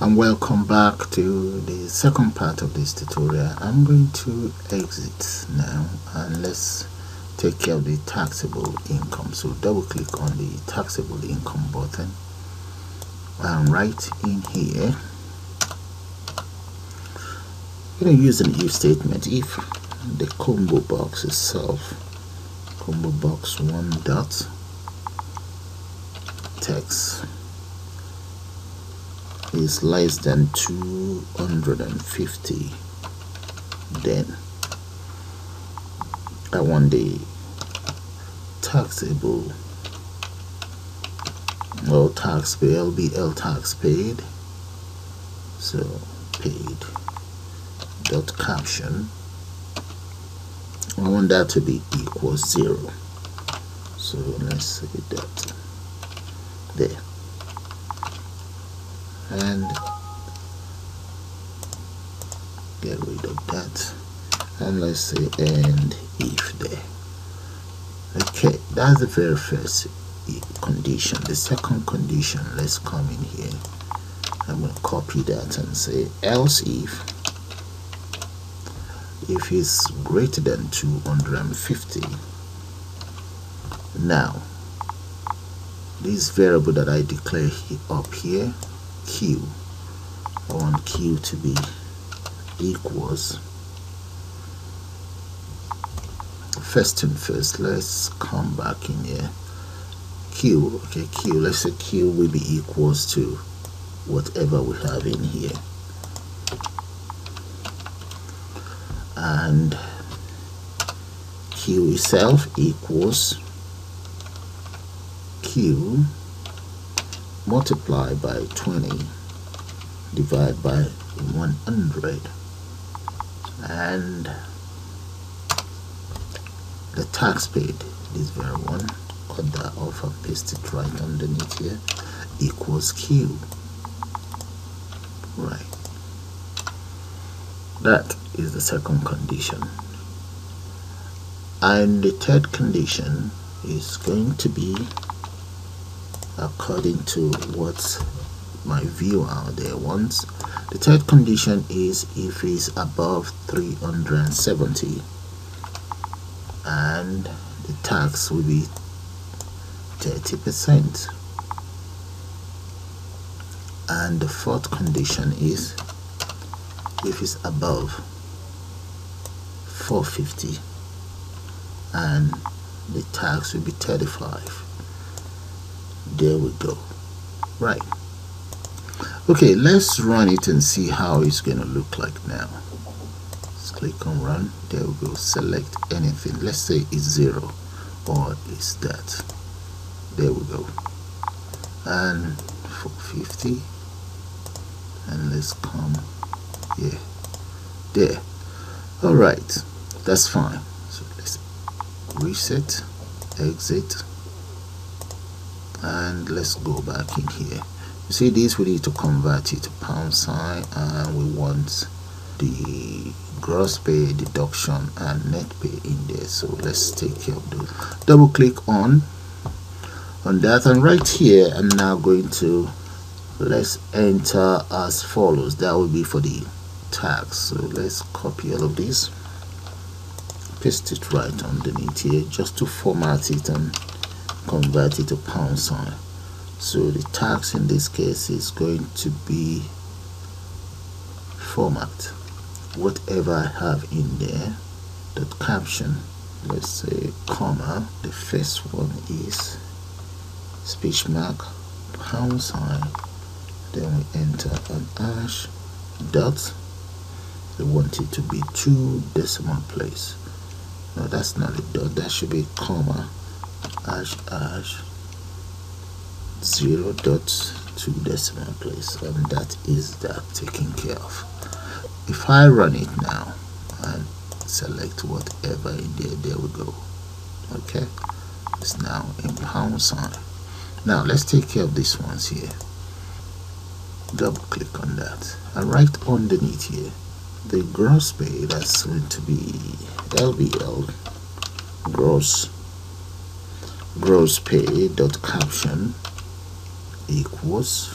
and welcome back to the second part of this tutorial. I'm going to exit now and let's take care of the taxable income. So double click on the taxable income button. And right in here. Going to use an if statement. If the combo box itself combo box one dot text is less than 250 then I want the taxable well tax pay LBL tax paid. So paid. Dot caption. I want that to be equal zero. So let's say that there and get rid of that. And let's say and if there. Okay that's the very first condition. The second condition let's come in here. I'm going to copy that and say else if if it's greater than 250 now this variable that I declare up here q. I want q to be equals. First and first let's come back in here. Q okay q let's say q will be equals to whatever we have in here. And q itself equals q multiply by 20 divide by 100 and the tax paid this very one that off and paste it right underneath here equals q. Right. That is the second condition. And the third condition is going to be according to what my viewer out there wants. The third condition is if it's above 370 and the tax will be 30% and the fourth condition is if it's above 450 and the tax will be 35 there we go. Right. Okay let's run it and see how it's gonna look like now. Let's click on run. There we go select anything. Let's say it's zero or is that. There we go. And 450 and let's come here. There. All right. That's fine. So let's reset exit and let's go back in here. You see this we need to convert it to pound sign and we want the gross pay deduction and net pay in there. So let's take care of those double click on on that. And right here I'm now going to let's enter as follows. That will be for the tax. So let's copy all of this paste it right underneath here just to format it and convert it to pound sign so the tax in this case is going to be format. Whatever I have in there dot caption let's say comma the first one is speech mark pound sign. Then we enter an hash dot. We want it to be two decimal place. No that's not a dot. That should be comma hash hash 0 dot two decimal place and that is that taken care of. If I run it now and select whatever in there there we go. Okay? It's now in pound sign now let's take care of these ones here. Double click on that. And right underneath here the gross pay that's going to be LBL gross gross pay dot caption equals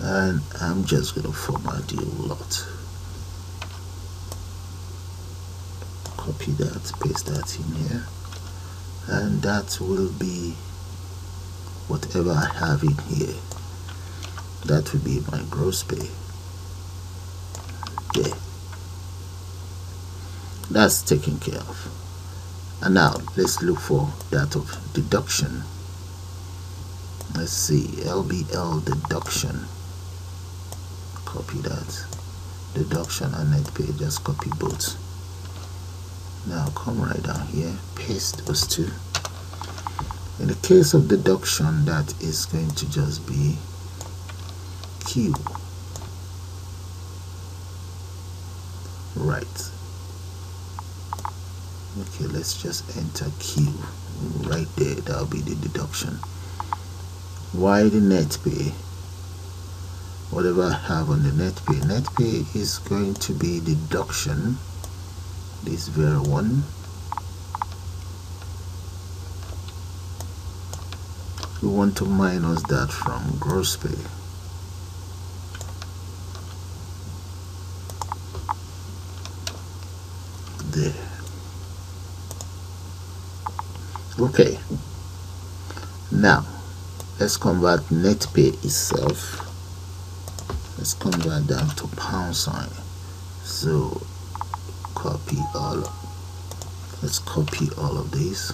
and I'm just gonna format the lot. Copy that paste that in here and that will be whatever I have in here. That will be my gross pay. There that's taken care of and now let's look for that of deduction. Let's see LBL deduction. Copy that. Deduction and net pay just copy both. Now come right down here. Paste those two. In the case of deduction that is going to just be Q. Right okay let's just enter Q right there. That'll be the deduction. Why the net pay? Whatever I have on the net pay. Net pay is going to be deduction. This very one. We want to minus that from gross pay. There okay. Now let's convert net pay itself. Let's convert that to pound sign. So copy all. Let's copy all of these.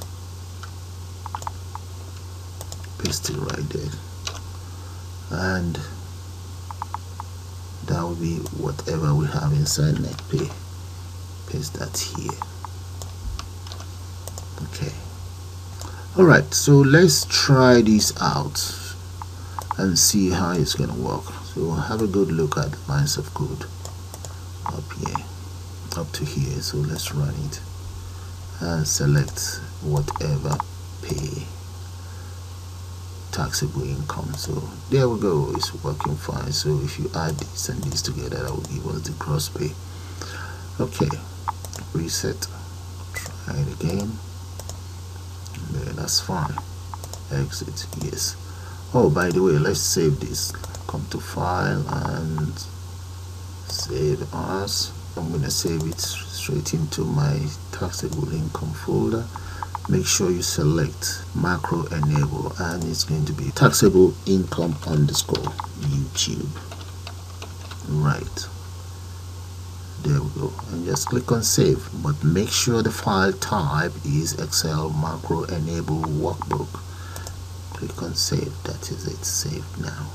Paste it right there. And that will be whatever we have inside net pay. Paste that here. Okay all right so let's try this out and see how it's gonna work. So have a good look at the lines of code up here up to here. So let's run it and select whatever pay taxable income. So there we go it's working fine. So if you add this and this together that will give us the gross pay. Okay reset try it again there that's fine. Exit yes. Oh by the way let's save this. Come to file and save as. I'm to save it straight into my taxable income folder. Make sure you select macro enable and it's going to be taxable income underscore YouTube. Right there we go. And just click on save but make sure the file type is Excel macro enable workbook. Click on save. That is it. Saved now.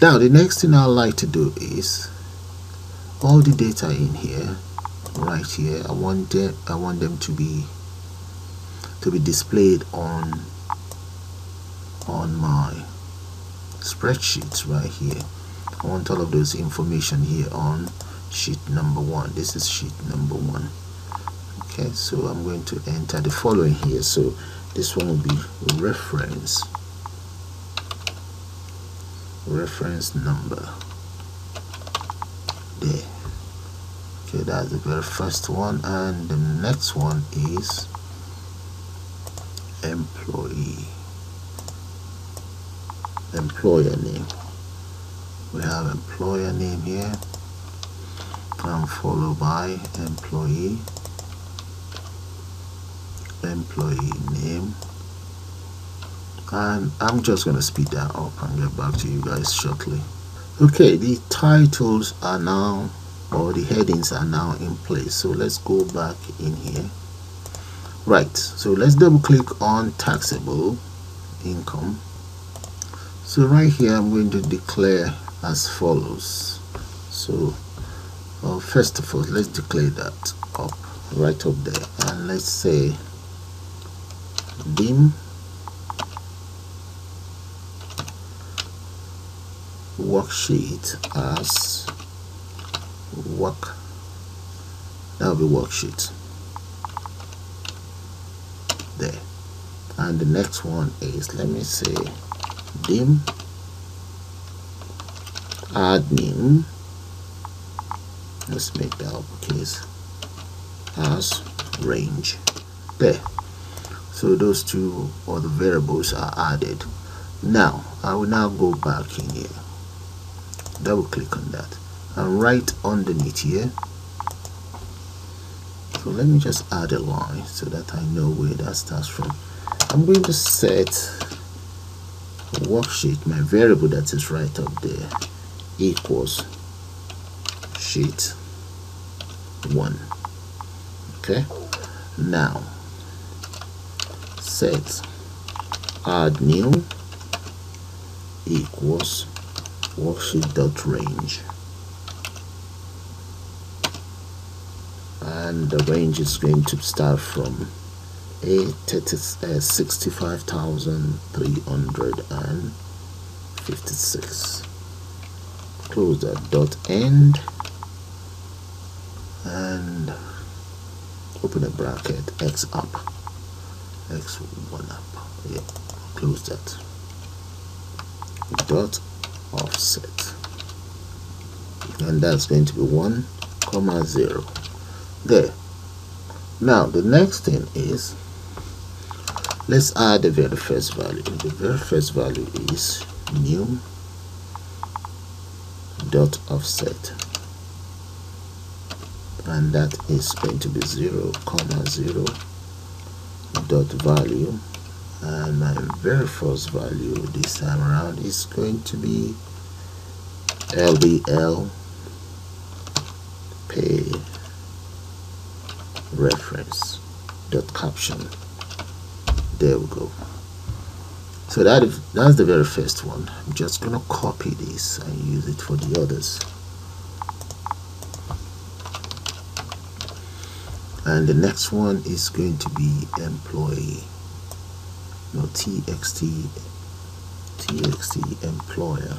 Now the next thing I'd like to do is all the data in here right here I want them I want them to be to be displayed on on my spreadsheets right here I want all of those information here on sheet number one. This is sheet number one. Okay so I'm going to enter the following here. So this one will be reference. Reference number. There. Okay that's the very first one. And the next one is employee. Employer name we have employer name here. And followed by employee. Employee name. And I'm just gonna speed that up and get back to you guys shortly. Okay the titles are now or the headings are now in place. So let's go back in here. Right so let's double click on taxable income. So right here I'm going to declare as follows. So well, first of all let's declare that up right up there. And let's say dim. Worksheet as work. That will be worksheet. There. And the next one is let me say dim admin. Let's make that uppercase as range there so those two or the variables are added. Now I will now go back in here. Double click on that. And right underneath here. So let me just add a line so that I know where that starts from. I'm going to set worksheet my variable that is right up there equals sheet 1 okay? Now set add new equals worksheet dot range. And the range is going to start from a uh, 65,356 close that dot end. And open a bracket x up. X1 up. Yeah close that. Dot offset. And that's going to be 1 comma 0 there. Now the next thing is let's add the very first value. The very first value is new dot offset. And that is going to be 0 comma 0 dot value. And my very first value this time around is going to be LBL pay reference dot caption. There we go so that is, that's the very first one. I'm just gonna copy this and use it for the others. And the next one is going to be employee. No txt txt employer.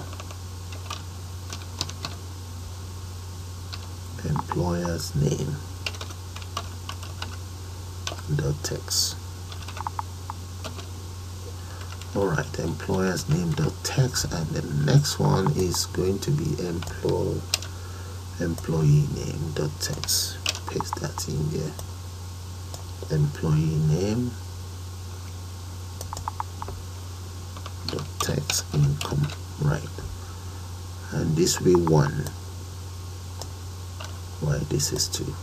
Employer's name. Dot text alright employer's name dot text and the next one is going to be employ employee name dot text paste that in there. Employee name. Dot text income right. And this will be one. Right this is two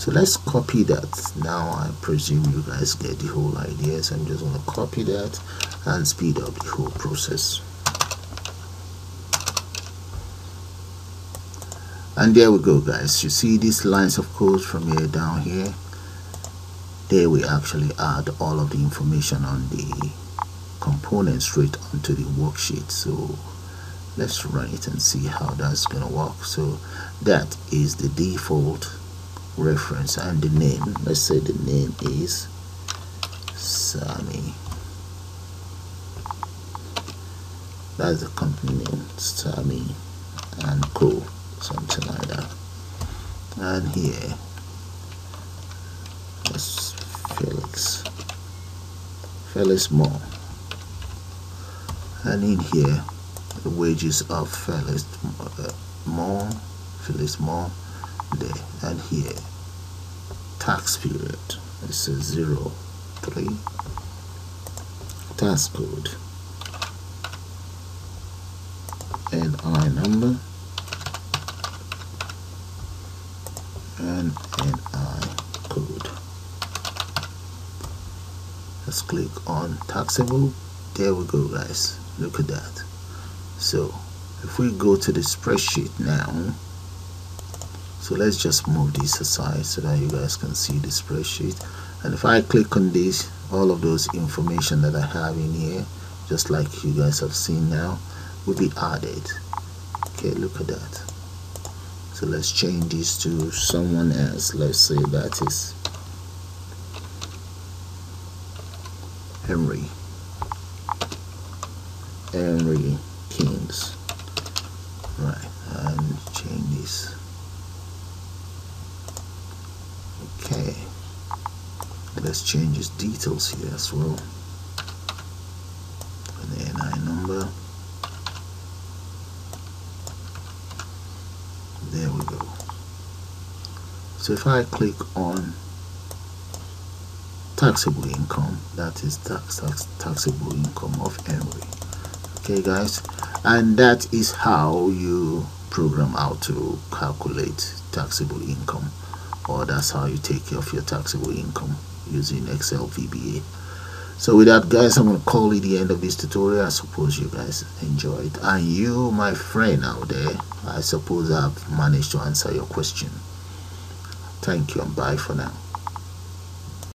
so let's copy that. Now I presume you guys get the whole idea so I'm just going to copy that and speed up the whole process. And there we go guys. You see these lines of code from here down here? There we actually add all of the information on the component straight onto the worksheet. So let's run it and see how that's gonna work. So that is the default reference. And the name let's say the name is Sami. That's the company name Sami and Co something like that. And here let's Felix. Felix Moore. And in here the wages of Felix uh, Moore Felix Moore there and here. Tax period this is uh, zero three. Tax code. And I number. And NI code. Let's click on taxable. There we go guys. Look at that. So if we go to the spreadsheet now so let's just move this aside so that you guys can see the spreadsheet. And if I click on this all of those information that I have in here just like you guys have seen now will be added. Okay look at that. So let's change this to someone else. Let's say that is Henry. Henry Kings right and change this okay let's change his details here as well. And the NI number. There we go. So if I click on taxable income that is tax, tax taxable income of Henry okay guys? And that is how you program how to calculate taxable income or that's how you take care of your taxable income using Excel VBA so with that guys i'm going to call it the end of this tutorial. I suppose you guys enjoyed and you my friend out there i suppose i've managed to answer your question. Thank you and bye for now